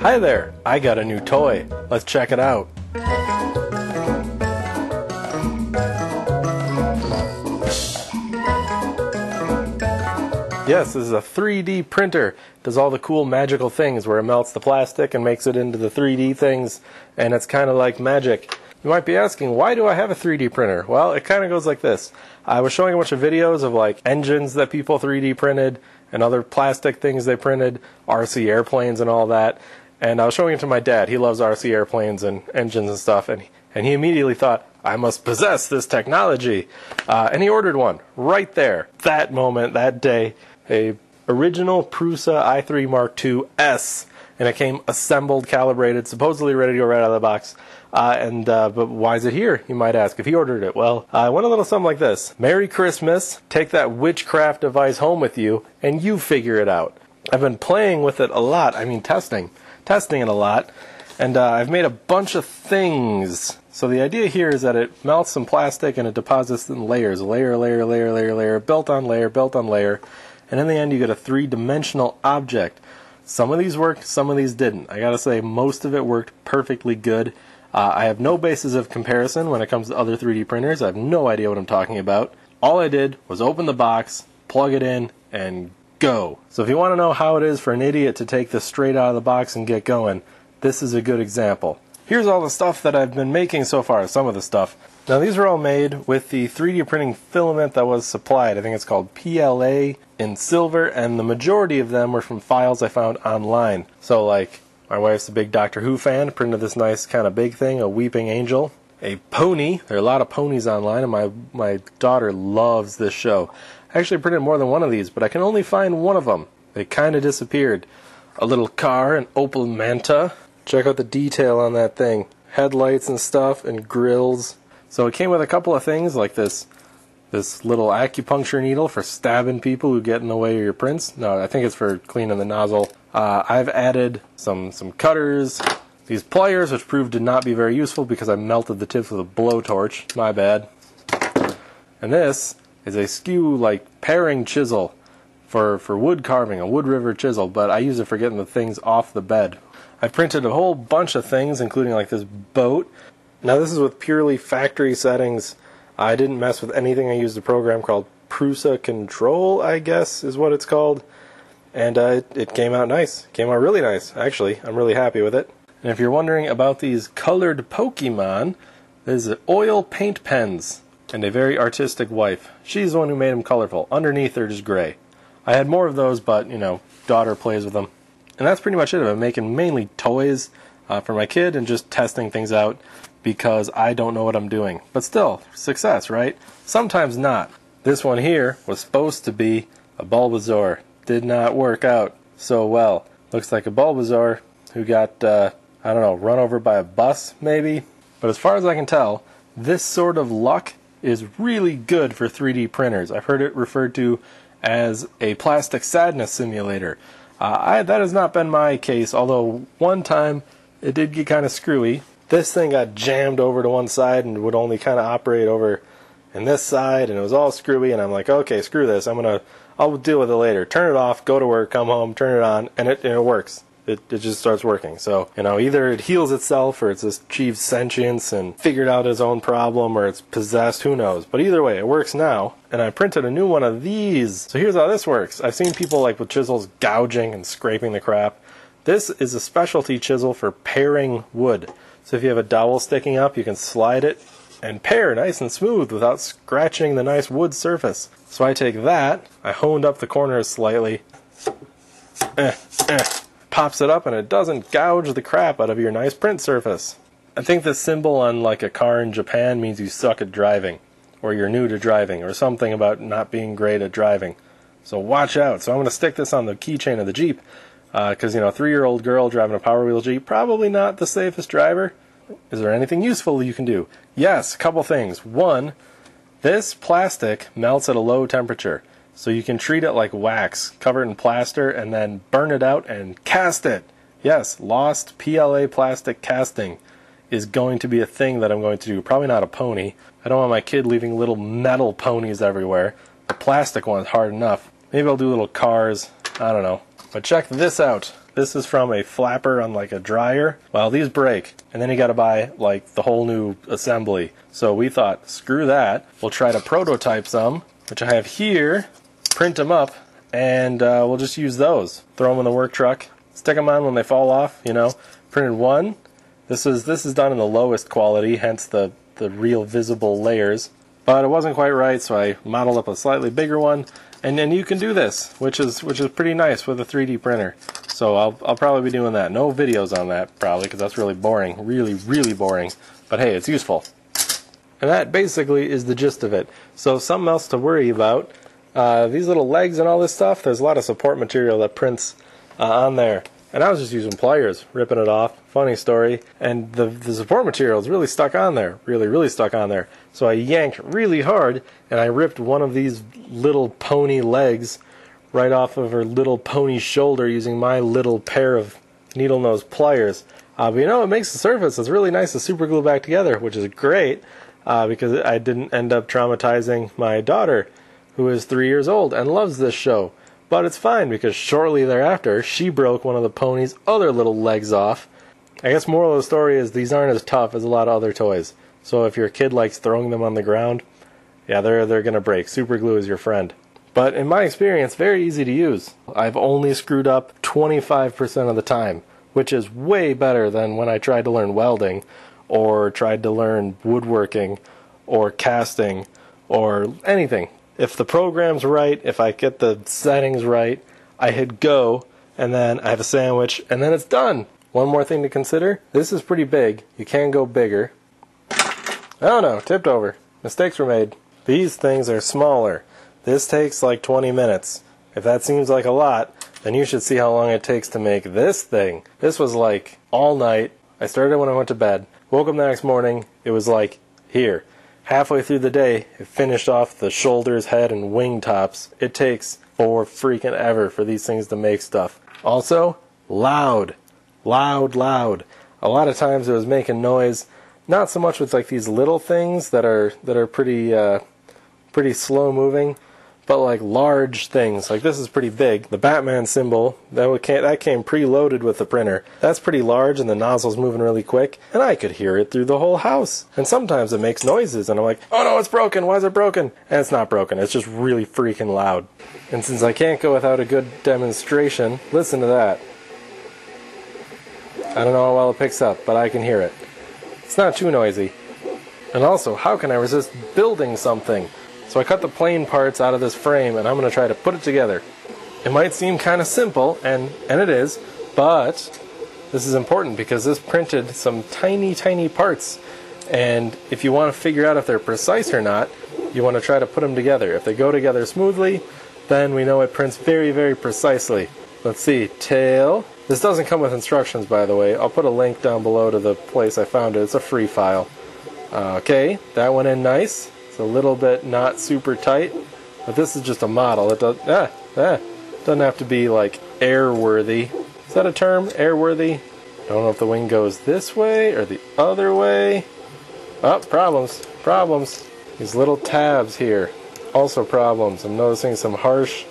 Hi there, I got a new toy. Let's check it out. Yes, this is a 3D printer. Does all the cool magical things where it melts the plastic and makes it into the 3D things, and it's kind of like magic. You might be asking, why do I have a 3D printer? Well, it kind of goes like this. I was showing a bunch of videos of like engines that people 3D printed and other plastic things they printed, RC airplanes and all that. And I was showing it to my dad. He loves RC airplanes and engines and stuff, and and he immediately thought, I must possess this technology. Uh, and he ordered one right there. That moment, that day, a original Prusa i3 Mark II S, and it came assembled, calibrated, supposedly ready to go right out of the box. Uh, and uh, but why is it here? You might ask. If he ordered it, well, I went a little something like this: Merry Christmas. Take that witchcraft device home with you, and you figure it out. I've been playing with it a lot. I mean, testing, testing it a lot, and uh, I've made a bunch of things. So the idea here is that it melts some plastic and it deposits in layers, layer, layer, layer, layer, layer, built on layer, built on layer, and in the end you get a three-dimensional object. Some of these worked, some of these didn't. I gotta say, most of it worked perfectly good. Uh, I have no basis of comparison when it comes to other 3D printers. I have no idea what I'm talking about. All I did was open the box, plug it in, and go. So if you want to know how it is for an idiot to take this straight out of the box and get going, this is a good example. Here's all the stuff that I've been making so far, some of the stuff. Now these are all made with the 3D printing filament that was supplied. I think it's called PLA in silver, and the majority of them were from files I found online. So like, my wife's a big Doctor Who fan, printed this nice kind of big thing, a weeping angel. A pony, there are a lot of ponies online, and my, my daughter loves this show. I actually printed more than one of these, but I can only find one of them. They kind of disappeared. A little car, an Opel Manta, Check out the detail on that thing. Headlights and stuff and grills. So it came with a couple of things like this this little acupuncture needle for stabbing people who get in the way of your prints. No, I think it's for cleaning the nozzle. Uh, I've added some some cutters, these pliers, which proved to not be very useful because I melted the tips with a blowtorch. My bad. And this is a skew like paring chisel for for wood carving, a WoodRiver chisel, but I use it for getting the things off the bed. I printed a whole bunch of things, including like this boat. Now this is with purely factory settings. I didn't mess with anything. I used a program called Prusa Control, I guess is what it's called. And uh, it, it came out nice. Came out really nice, actually. I'm really happy with it. And if you're wondering about these colored Pokemon, there's oil paint pens and a very artistic wife. She's the one who made them colorful. Underneath, they're just gray. I had more of those, but, you know, daughter plays with them and that's pretty much it. I'm making mainly toys uh, for my kid and just testing things out because I don't know what I'm doing. But still, success, right? Sometimes not. This one here was supposed to be a Bulbasaur. Did not work out so well. Looks like a Bulbasaur who got, uh, I don't know, run over by a bus, maybe? But as far as I can tell, this sort of luck is really good for 3D printers. I've heard it referred to as a plastic sadness simulator. Uh, I, that has not been my case, although one time it did get kind of screwy. This thing got jammed over to one side and would only kind of operate over in this side, and it was all screwy. And I'm like, okay, screw this. I'm gonna, I'll deal with it later. Turn it off, go to work, come home, turn it on, and it, and it works it, it just starts working. So, you know, either it heals itself or it's achieved sentience and figured out its own problem or it's possessed, who knows. But either way, it works now. And I printed a new one of these. So here's how this works. I've seen people like with chisels gouging and scraping the crap. This is a specialty chisel for paring wood. So if you have a dowel sticking up, you can slide it and pare nice and smooth without scratching the nice wood surface. So I take that, I honed up the corners slightly, eh, eh, pops it up and it doesn't gouge the crap out of your nice print surface. I think the symbol on like a car in Japan means you suck at driving, or you're new to driving, or something about not being great at driving. So watch out. So I'm going to stick this on the keychain of the Jeep, because uh, you know, a three-year-old girl driving a Power Wheel Jeep probably not the safest driver. Is there anything useful you can do? Yes, a couple things. One, this plastic melts at a low temperature. So you can treat it like wax, cover it in plaster, and then burn it out and cast it. Yes, lost PLA plastic casting is going to be a thing that I'm going to do. Probably not a pony. I don't want my kid leaving little metal ponies everywhere. The plastic one's hard enough. Maybe I'll do little cars. I don't know. But check this out. This is from a flapper on like a dryer. Well, these break, and then you got to buy like the whole new assembly. So we thought, screw that. We'll try to prototype some, which I have here. Print them up, and uh, we'll just use those. Throw them in the work truck. Stick them on when they fall off. You know, printed one. This is this is done in the lowest quality, hence the the real visible layers. But it wasn't quite right, so I modeled up a slightly bigger one and then you can do this, which is which is pretty nice with a 3D printer. So I'll I'll probably be doing that. No videos on that probably because that's really boring, really really boring. But hey, it's useful. And that basically is the gist of it. So something else to worry about. Uh, these little legs and all this stuff. There's a lot of support material that prints uh, on there. And I was just using pliers, ripping it off. Funny story. And the, the support material is really stuck on there. Really, really stuck on there. So I yanked really hard and I ripped one of these little pony legs right off of her little pony shoulder using my little pair of needle nose pliers. Uh, but you know, it makes the surface it's really nice to super glue back together, which is great uh, because I didn't end up traumatizing my daughter, who is three years old and loves this show. But it's fine because shortly thereafter, she broke one of the pony's other little legs off. I guess moral of the story is these aren't as tough as a lot of other toys. So if your kid likes throwing them on the ground, yeah, they're they're gonna break. Super glue is your friend. But in my experience, very easy to use. I've only screwed up 25% of the time, which is way better than when I tried to learn welding or tried to learn woodworking or casting or anything if the program's right, if I get the settings right, I hit go, and then I have a sandwich, and then it's done. One more thing to consider this is pretty big. You can go bigger. Oh no, tipped over. Mistakes were made. These things are smaller. This takes like 20 minutes. If that seems like a lot, then you should see how long it takes to make this thing. This was like all night. I started when I went to bed. Woke up the next morning, it was like here halfway through the day, it finished off the shoulders, head, and wing tops. It takes for freaking ever for these things to make stuff. Also, loud. Loud, loud. A lot of times it was making noise, not so much with like these little things that are that are pretty uh, pretty slow moving, but like large things. Like this is pretty big. The Batman symbol that came, that came preloaded with the printer. That's pretty large, and the nozzle's moving really quick, and I could hear it through the whole house. And sometimes it makes noises, and I'm like, oh no, it's broken. Why is it broken? And it's not broken. It's just really freaking loud. And since I can't go without a good demonstration, listen to that. I don't know how well it picks up, but I can hear it. It's not too noisy. And also, how can I resist building something? So I cut the plane parts out of this frame and I'm going to try to put it together. It might seem kind of simple, and, and it is, but this is important because this printed some tiny, tiny parts. And if you want to figure out if they're precise or not, you want to try to put them together. If they go together smoothly, then we know it prints very, very precisely. Let's see, tail. This doesn't come with instructions, by the way. I'll put a link down below to the place I found it. It's a free file. Uh, okay, that went in nice. It's a little bit not super tight, but this is just a model. It does, ah, ah, doesn't have to be like airworthy. Is that a term? Airworthy? Don't know if the wing goes this way or the other way. Oh, problems, problems. These little tabs here, also problems. I'm noticing some harsh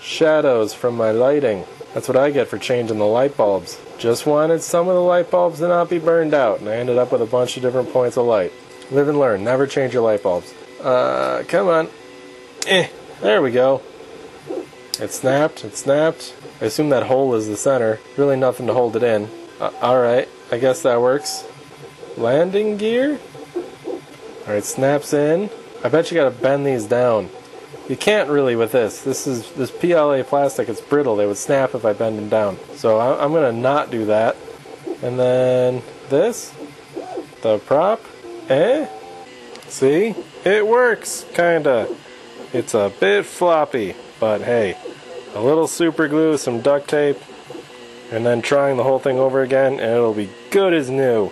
shadows from my lighting. That's what I get for changing the light bulbs. Just wanted some of the light bulbs to not be burned out, and I ended up with a bunch of different points of light. Live and learn. Never change your light bulbs. Uh, come on. Eh, there we go. It snapped, it snapped. I assume that hole is the center. Really nothing to hold it in. Uh, alright, I guess that works. Landing gear? Alright, snaps in. I bet you gotta bend these down. You can't really with this. This is this PLA plastic, it's brittle. They would snap if I bend them down. So I, I'm gonna not do that. And then this, the prop, eh? See? It works, kinda. It's a bit floppy, but hey, a little super glue, some duct tape, and then trying the whole thing over again, and it'll be good as new.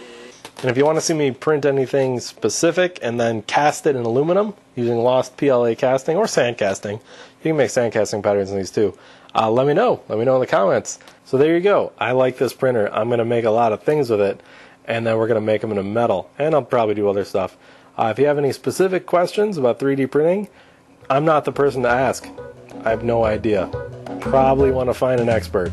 And if you want to see me print anything specific and then cast it in aluminum using lost PLA casting or sand casting, you can make sand casting patterns in these too. Uh, let me know. Let me know in the comments. So there you go. I like this printer. I'm going to make a lot of things with it, and then we're going to make them into metal, and I'll probably do other stuff. Uh, if you have any specific questions about 3D printing, I'm not the person to ask. I have no idea. Probably want to find an expert.